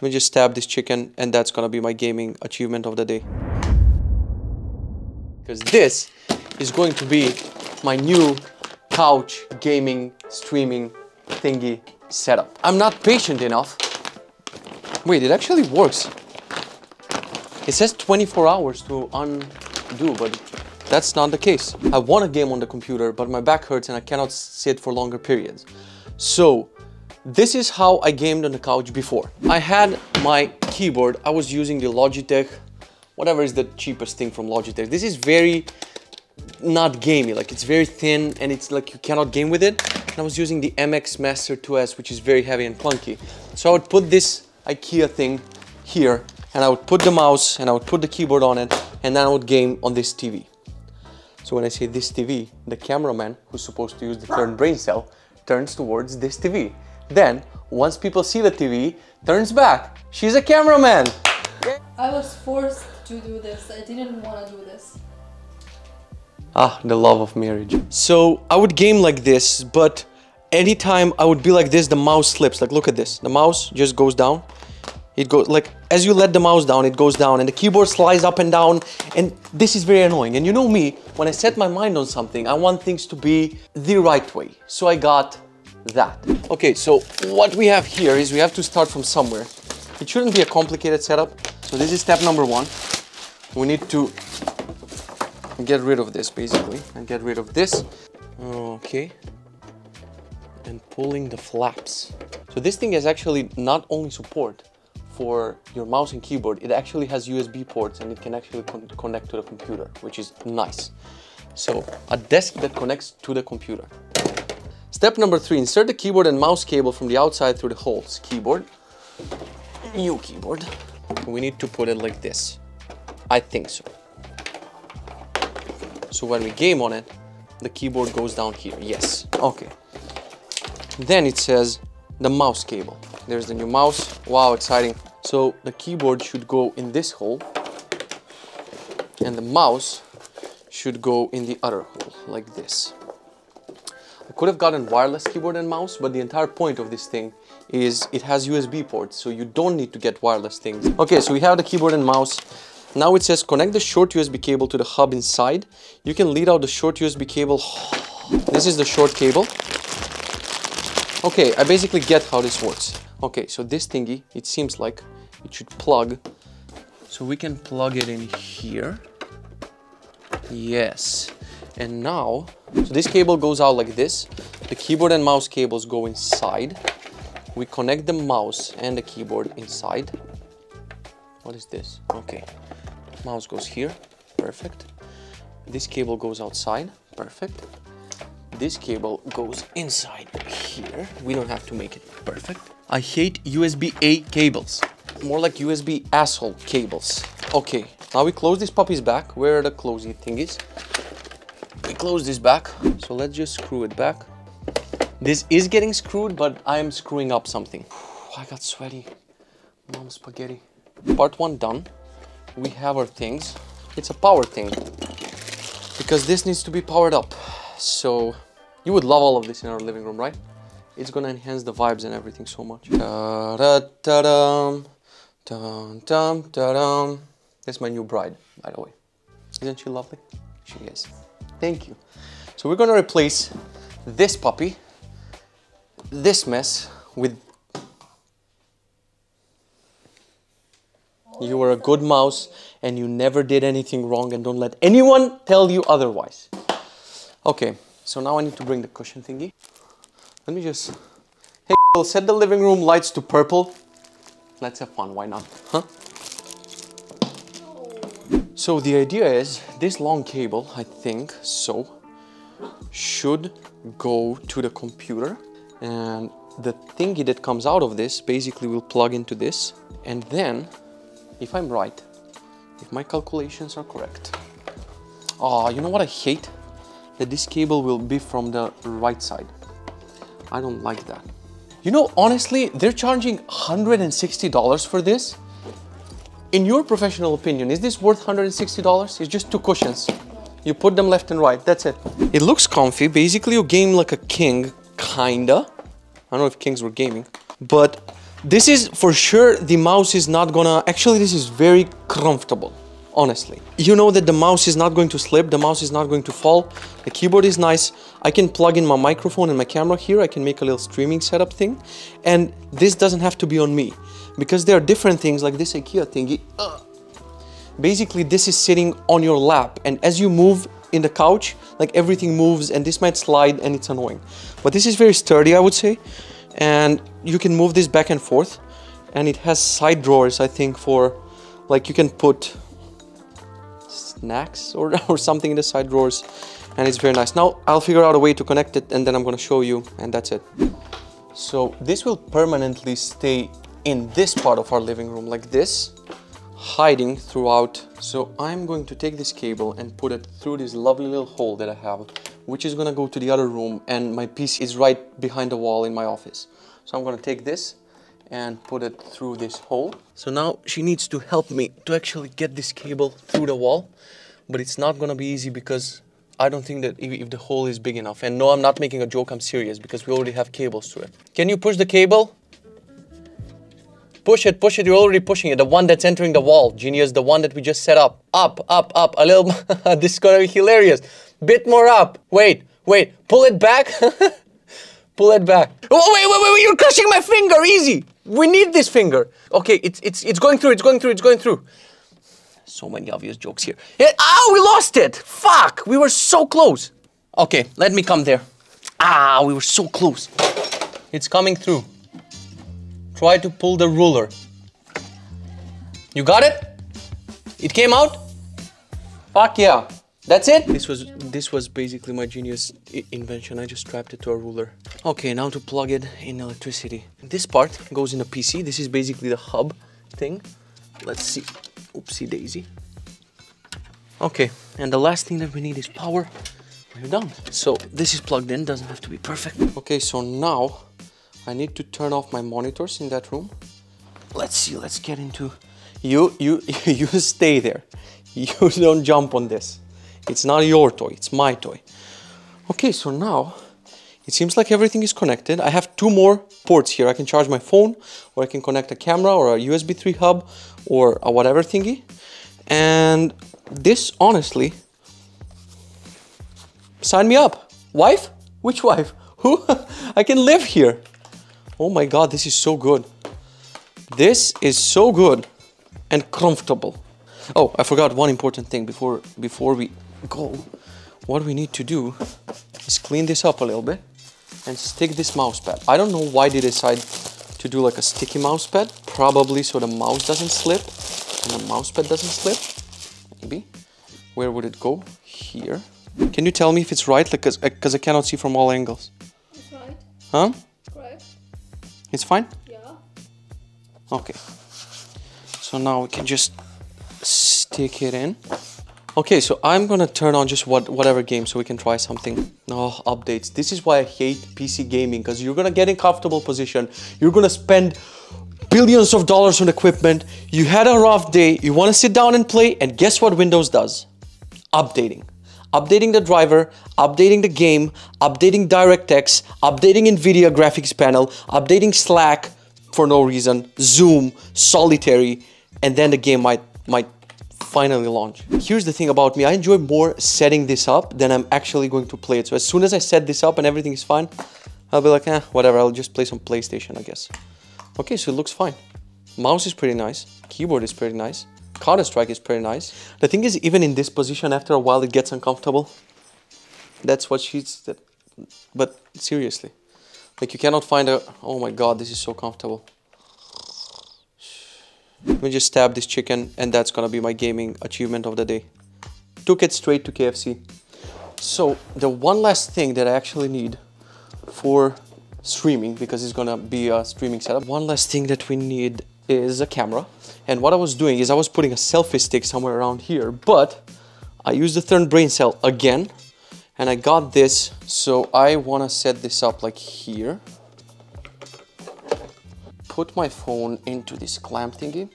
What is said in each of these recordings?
Let me just stab this chicken and that's gonna be my gaming achievement of the day. Because this is going to be my new couch gaming streaming thingy setup. I'm not patient enough. Wait, it actually works. It says 24 hours to undo, but that's not the case. I want a game on the computer, but my back hurts and I cannot sit for longer periods. So, this is how I gamed on the couch before. I had my keyboard, I was using the Logitech, whatever is the cheapest thing from Logitech. This is very not gamey, like it's very thin and it's like you cannot game with it. And I was using the MX Master 2S, which is very heavy and clunky. So I would put this IKEA thing here and I would put the mouse and I would put the keyboard on it and then I would game on this TV. So when I say this TV, the cameraman who's supposed to use the third brain cell turns towards this TV. Then, once people see the TV, turns back. She's a cameraman. I was forced to do this. I didn't want to do this. Ah, the love of marriage. So I would game like this, but anytime I would be like this, the mouse slips. Like, look at this. The mouse just goes down. It goes like, as you let the mouse down, it goes down and the keyboard slides up and down. And this is very annoying. And you know me, when I set my mind on something, I want things to be the right way. So I got that. Okay, so what we have here is we have to start from somewhere. It shouldn't be a complicated setup. So this is step number one. We need to get rid of this basically and get rid of this. Okay. And pulling the flaps. So this thing has actually not only support for your mouse and keyboard, it actually has USB ports and it can actually con connect to the computer, which is nice. So a desk that connects to the computer. Step number three, insert the keyboard and mouse cable from the outside through the holes. Keyboard, new keyboard. We need to put it like this. I think so. So when we game on it, the keyboard goes down here. Yes, okay. Then it says the mouse cable. There's the new mouse. Wow, exciting. So the keyboard should go in this hole and the mouse should go in the other hole like this. Could have gotten wireless keyboard and mouse, but the entire point of this thing is it has USB ports, so you don't need to get wireless things. Okay, so we have the keyboard and mouse. Now it says connect the short USB cable to the hub inside. You can lead out the short USB cable. This is the short cable. Okay, I basically get how this works. Okay, so this thingy, it seems like it should plug. So we can plug it in here. Yes. And now, so this cable goes out like this. The keyboard and mouse cables go inside. We connect the mouse and the keyboard inside. What is this? Okay. Mouse goes here. Perfect. This cable goes outside. Perfect. This cable goes inside here. We don't have to make it perfect. I hate USB-A cables. More like USB asshole cables. Okay, now we close this puppy's back. Where the closing thingies? We close this back. So let's just screw it back. This is getting screwed, but I'm screwing up something. I got sweaty. Mom spaghetti. Part one done. We have our things. It's a power thing. Because this needs to be powered up. So you would love all of this in our living room, right? It's gonna enhance the vibes and everything so much. Da da da dum, dum dum dum. That's my new bride, by the way. Isn't she lovely? She is. Thank you. So we're gonna replace this puppy, this mess, with You were a good mouse and you never did anything wrong and don't let anyone tell you otherwise. Okay, so now I need to bring the cushion thingy. Let me just... Hey, set the living room lights to purple. Let's have fun, why not? Huh? So the idea is, this long cable, I think, so, should go to the computer. And the thingy that comes out of this basically will plug into this. And then, if I'm right, if my calculations are correct. Oh, you know what I hate? That this cable will be from the right side. I don't like that. You know, honestly, they're charging $160 for this. In your professional opinion, is this worth $160? It's just two cushions. You put them left and right, that's it. It looks comfy. Basically, you game like a king, kinda. I don't know if kings were gaming. But This is for sure, the mouse is not gonna, actually this is very comfortable, honestly. You know that the mouse is not going to slip, the mouse is not going to fall. The keyboard is nice. I can plug in my microphone and my camera here. I can make a little streaming setup thing. And this doesn't have to be on me because there are different things like this IKEA thingy. Uh, basically this is sitting on your lap and as you move in the couch, like everything moves and this might slide and it's annoying. But this is very sturdy, I would say and you can move this back and forth and it has side drawers I think for like you can put snacks or, or something in the side drawers and it's very nice now I'll figure out a way to connect it and then I'm gonna show you and that's it so this will permanently stay in this part of our living room like this hiding throughout so I'm going to take this cable and put it through this lovely little hole that I have which is gonna go to the other room and my PC is right behind the wall in my office. So I'm gonna take this and put it through this hole. So now she needs to help me to actually get this cable through the wall, but it's not gonna be easy because I don't think that if the hole is big enough. And no, I'm not making a joke, I'm serious because we already have cables to it. Can you push the cable? Push it, push it, you're already pushing it. The one that's entering the wall, genius, the one that we just set up. Up, up, up, a little, this is gonna be hilarious. Bit more up. Wait, wait. Pull it back. Pull it back. Oh, wait, wait, wait, wait. You're crushing my finger. Easy. We need this finger. Okay, it's, it's, it's going through. It's going through. It's going through. So many obvious jokes here. Yeah, oh, we lost it. Fuck. We were so close. Okay, let me come there. Ah, we were so close. It's coming through. Try to pull the ruler. You got it? It came out? Fuck yeah. That's it? This was this was basically my genius invention. I just strapped it to a ruler. Okay, now to plug it in electricity. This part goes in a PC. This is basically the hub thing. Let's see. Oopsie daisy. Okay, and the last thing that we need is power. We're done. So this is plugged in, doesn't have to be perfect. Okay, so now I need to turn off my monitors in that room. Let's see, let's get into... You, you, you stay there. You don't jump on this. It's not your toy, it's my toy. Okay, so now it seems like everything is connected. I have two more ports here. I can charge my phone or I can connect a camera or a USB 3 hub or a whatever thingy. And this honestly, sign me up. Wife? Which wife? Who? I can live here. Oh my God, this is so good. This is so good and comfortable. Oh, I forgot one important thing before before we go, what we need to do is clean this up a little bit and stick this mouse pad. I don't know why they decide to do like a sticky mouse pad, probably so the mouse doesn't slip and the mouse pad doesn't slip, maybe. Where would it go? Here. Can you tell me if it's right? Like, Because like, cause I cannot see from all angles. It's right. Huh? It's fine? Yeah. Okay. So now we can just stick it in. Okay, so I'm gonna turn on just what whatever game so we can try something. Oh, updates. This is why I hate PC gaming because you're gonna get in comfortable position. You're gonna spend billions of dollars on equipment. You had a rough day. You wanna sit down and play, and guess what Windows does? Updating. Updating the driver, updating the game, updating DirectX, updating NVIDIA graphics panel, updating Slack for no reason, Zoom, Solitaire, and then the game might might finally launch. Here's the thing about me, I enjoy more setting this up than I'm actually going to play it. So as soon as I set this up and everything is fine, I'll be like, eh, whatever, I'll just play some PlayStation, I guess. Okay, so it looks fine. Mouse is pretty nice, keyboard is pretty nice, Counter-Strike is pretty nice. The thing is, even in this position, after a while, it gets uncomfortable. That's what she's... That, but seriously, like you cannot find a... Oh my god, this is so comfortable. Let me just stab this chicken and that's gonna be my gaming achievement of the day. Took it straight to KFC. So the one last thing that I actually need for streaming, because it's gonna be a streaming setup, one last thing that we need is a camera. And what I was doing is I was putting a selfie stick somewhere around here, but I used the third brain cell again and I got this. So I wanna set this up like here put my phone into this clamp thingy.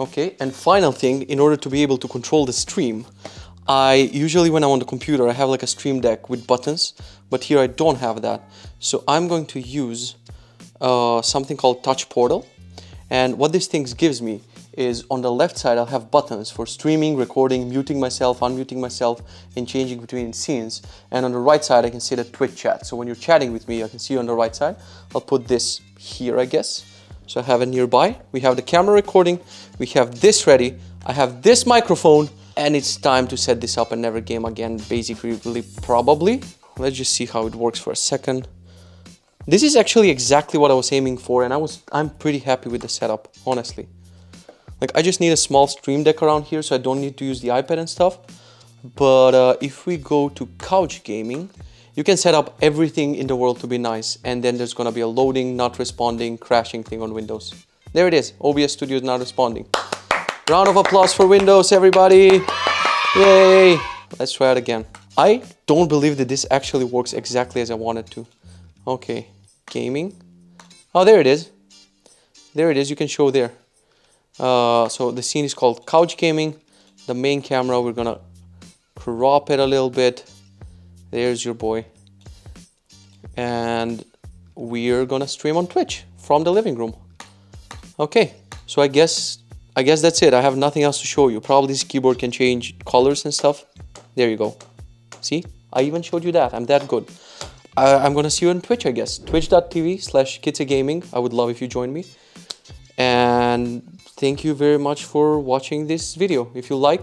Okay, and final thing, in order to be able to control the stream, I usually when I'm on the computer, I have like a stream deck with buttons, but here I don't have that. So I'm going to use uh, something called Touch Portal. And what this thing gives me is on the left side, I'll have buttons for streaming, recording, muting myself, unmuting myself, and changing between scenes. And on the right side, I can see the Twitch chat. So when you're chatting with me, I can see you on the right side. I'll put this here, I guess. So I have it nearby. We have the camera recording. We have this ready. I have this microphone and it's time to set this up and never game again, basically, probably. Let's just see how it works for a second. This is actually exactly what I was aiming for and I was, I'm pretty happy with the setup, honestly. Like I just need a small stream deck around here so I don't need to use the iPad and stuff. But uh, if we go to couch gaming, you can set up everything in the world to be nice and then there's gonna be a loading, not responding, crashing thing on Windows. There it is, OBS Studio is not responding. Round of applause for Windows, everybody. Yay. Let's try it again. I don't believe that this actually works exactly as I wanted to. Okay, gaming. Oh, there it is. There it is, you can show there. Uh, so the scene is called couch gaming. The main camera, we're gonna crop it a little bit. There's your boy. And we're gonna stream on Twitch from the living room. Okay, so I guess I guess that's it. I have nothing else to show you. Probably this keyboard can change colors and stuff. There you go. See? I even showed you that. I'm that good. I, am gonna see you on Twitch, I guess. Twitch.tv slash Gaming. I would love if you join me. And thank you very much for watching this video. If you like,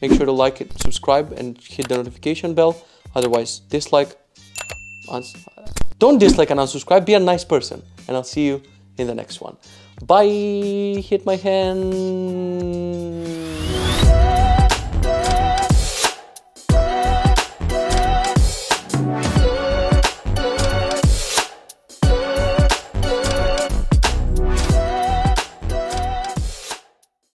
make sure to like it, subscribe, and hit the notification bell. Otherwise, dislike. Don't dislike and unsubscribe. Be a nice person. And I'll see you in the next one. Bye. Hit my hand.